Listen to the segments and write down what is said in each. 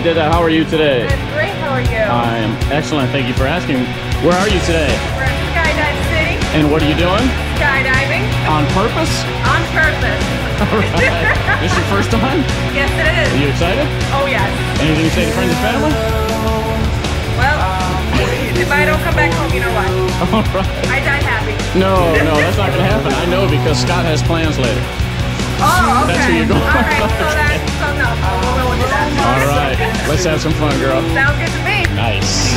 How are you today? I'm great. How are you? I am excellent. Thank you for asking. Where are you today? We're at Skydive City, And what are you doing? skydiving On purpose? on purpose. All right. this your first time? yes, it is. Are you excited? Oh, yes. Anything to say to friends and family? Well, if I don't come back home, you know what? All right. I die happy. No, no, that's not going to happen. I know because Scott has plans later. Oh, okay. That's where you're going. All right, so that's so no, we'll go that. All right. Let's have some fun, girl. Sounds good to me. Nice.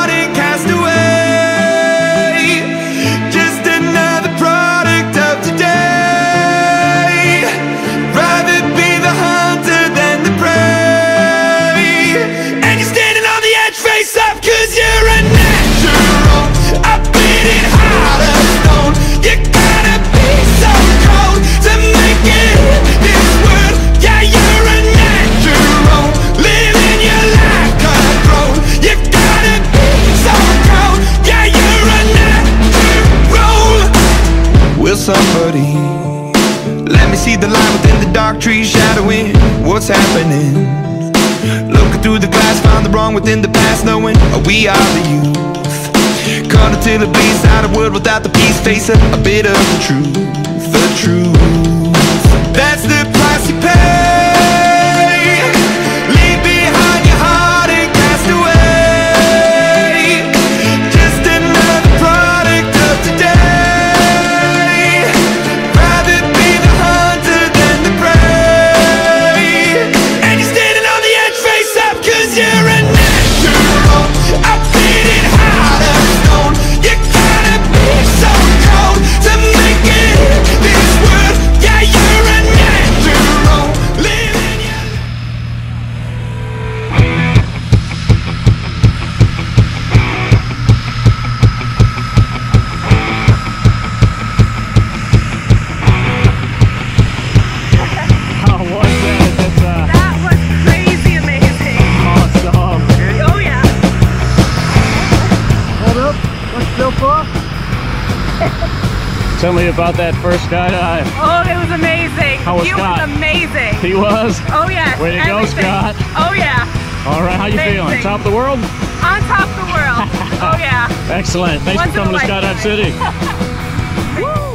happening? Looking through the glass, found the wrong within the past, knowing we are the youth. Caught until it bleeds out of world without the peace, face a, a bit of the truth. Tell me about that first skydive. Oh, it was amazing. How was he Scott? was amazing. He was. Oh, yes. Way to go. Scott. Oh, yeah. All right, how you feeling? Top of the world? On top of the world. oh, yeah. Excellent. Thanks Once for coming to Skydive. City. Woo!